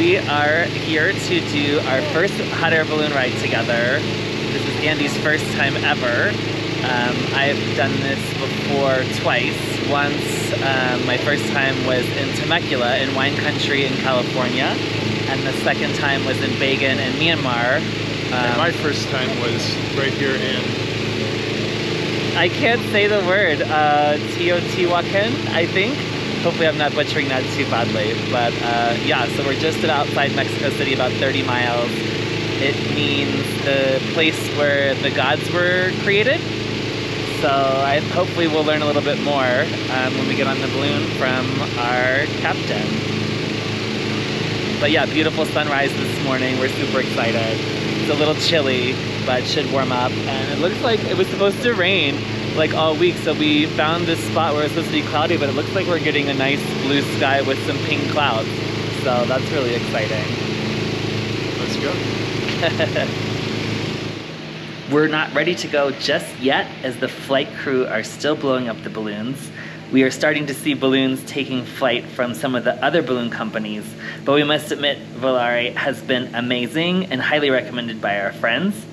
We are here to do our first hot air balloon ride together. This is Andy's first time ever. Um, I've done this before twice. Once, um, my first time was in Temecula in wine country in California, and the second time was in Bagan in Myanmar. Um, my first time was right here in I can't say the word. Uh, Teotihuacan, I think. Hopefully, I'm not butchering that too badly. But uh, yeah, so we're just outside Mexico City, about 30 miles. It means the place where the gods were created. So I hopefully we'll learn a little bit more um, when we get on the balloon from our captain. But yeah, beautiful sunrise this morning. We're super excited. It's a little chilly, but should warm up. And it looks like it was supposed to rain like all week. So we found this spot where it's supposed to be cloudy, but it looks like we're getting a nice blue sky with some pink clouds. So that's really exciting. let's go. We're not ready to go just yet as the flight crew are still blowing up the balloons. We are starting to see balloons taking flight from some of the other balloon companies, but we must admit Volare has been amazing and highly recommended by our friends.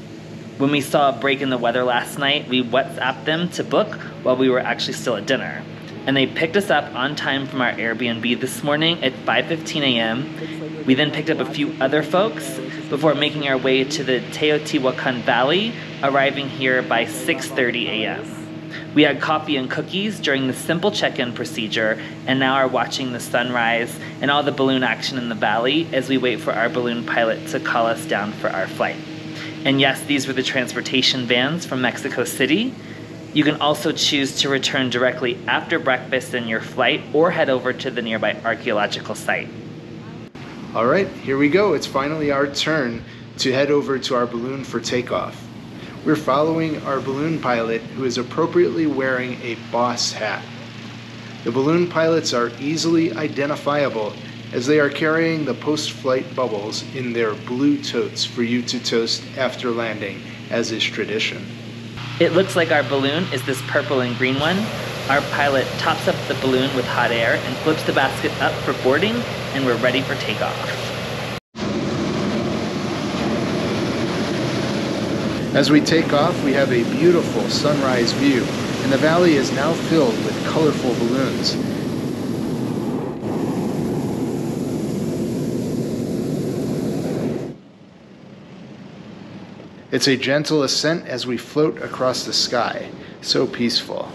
When we saw a break in the weather last night, we WhatsApped them to book while we were actually still at dinner. And they picked us up on time from our Airbnb this morning at 5:15 a.m. We then picked up a few other folks before making our way to the Teotihuacan Valley, arriving here by 6:30 a.m. We had coffee and cookies during the simple check-in procedure and now are watching the sunrise and all the balloon action in the valley as we wait for our balloon pilot to call us down for our flight. And yes, these were the transportation vans from Mexico City. You can also choose to return directly after breakfast in your flight or head over to the nearby archaeological site. All right, here we go. It's finally our turn to head over to our balloon for takeoff. We're following our balloon pilot who is appropriately wearing a boss hat. The balloon pilots are easily identifiable as they are carrying the post flight bubbles in their blue totes for you to toast after landing, as is tradition. It looks like our balloon is this purple and green one. Our pilot tops up the balloon with hot air and flips the basket up for boarding, and we're ready for takeoff. As we take off, we have a beautiful sunrise view, and the valley is now filled with colorful balloons. It's a gentle ascent as we float across the sky, so peaceful.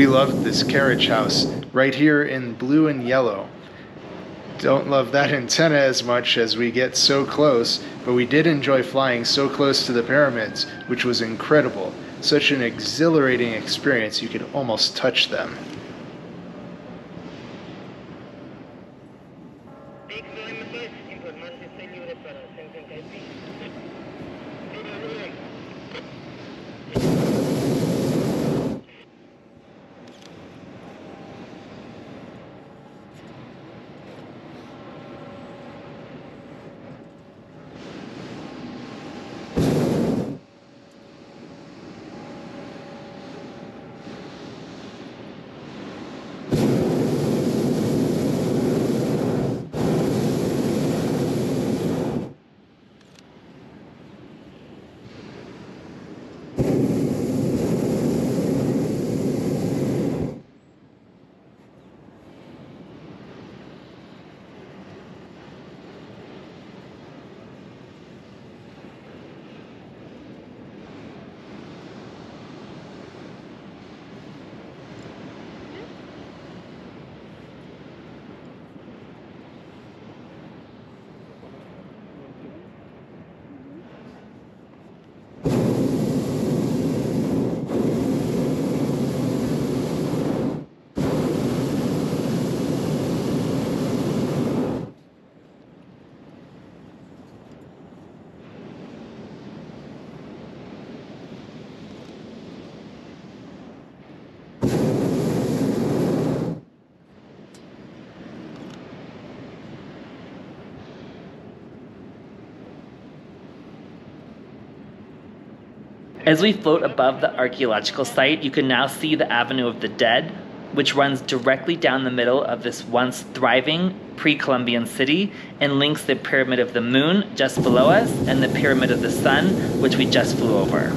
We loved this carriage house right here in blue and yellow. Don't love that antenna as much as we get so close, but we did enjoy flying so close to the pyramids, which was incredible. Such an exhilarating experience, you could almost touch them. As we float above the archaeological site, you can now see the Avenue of the Dead, which runs directly down the middle of this once thriving pre Columbian city and links the Pyramid of the Moon just below us and the Pyramid of the Sun, which we just flew over.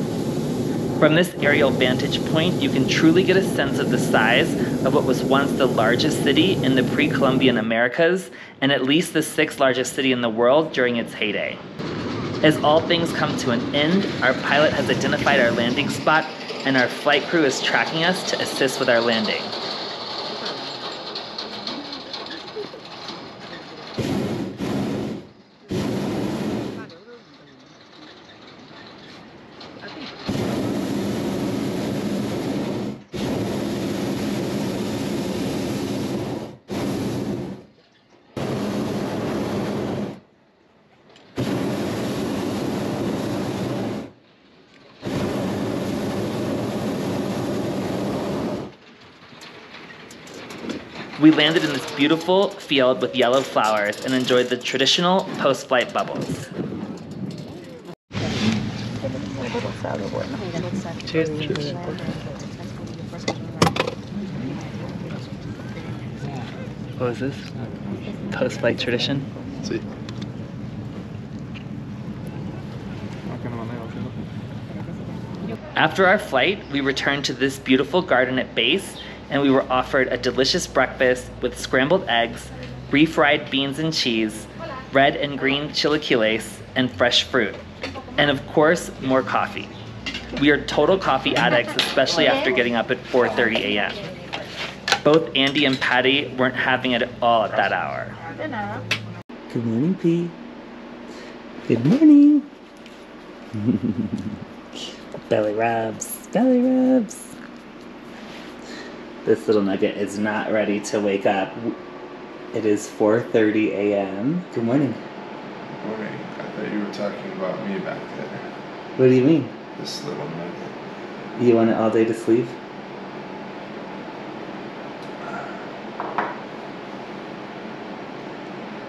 From this aerial vantage point, you can truly get a sense of the size of what was once the largest city in the pre Columbian Americas and at least the sixth largest city in the world during its heyday. As all things come to an end, our pilot has identified our landing spot and our flight crew is tracking us to assist with our landing. We landed in this beautiful field with yellow flowers and enjoyed the traditional post-flight bubbles. Oh, Cheers. What was this? Post-flight tradition? Sí. After our flight, we returned to this beautiful garden at base and we were offered a delicious breakfast with scrambled eggs, refried beans and cheese, red and green chilaquiles, and fresh fruit. And of course, more coffee. We are total coffee addicts, especially after getting up at 4.30 a.m. Both Andy and Pattie weren't having it at all at that hour. Good morning, P. Good morning. belly rubs, belly rubs. This little nugget is not ready to wake up. It is 4:30 a.m. Good morning. Good Morning. I thought you were talking about me back there. What do you mean? This little nugget. You want it all day to sleep?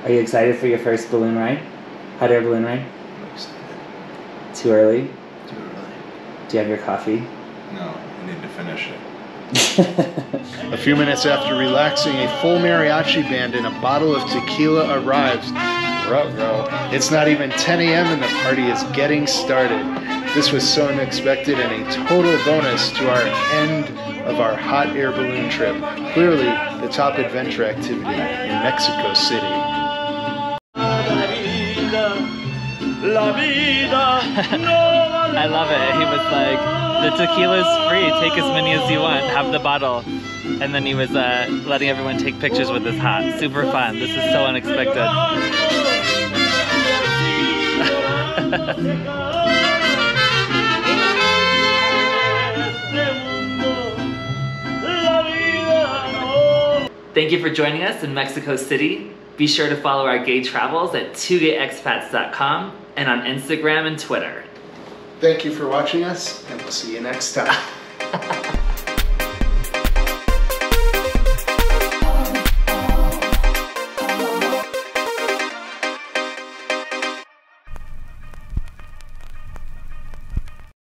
Are you excited for your first balloon ride? Hot air balloon ride? I'm excited. Too early? Too early. Do you have your coffee? No, I need to finish it. A few minutes after relaxing, a full mariachi band and a bottle of tequila arrives. Ruh-roh. It's not even 10 a.m. and the party is getting started. This was so unexpected and a total bonus to our end of our hot air balloon trip. Clearly, the top adventure activity in Mexico City. I love it. He was like, the tequila's free. Take as many as you want. Have the bottle. And then he was uh, letting everyone take pictures with his hat. Super fun. This is so unexpected. Thank you for joining us in Mexico City. Be sure to follow our gay travels at 2gayexpats.com and on Instagram and Twitter. Thank you for watching us, and we'll see you next time.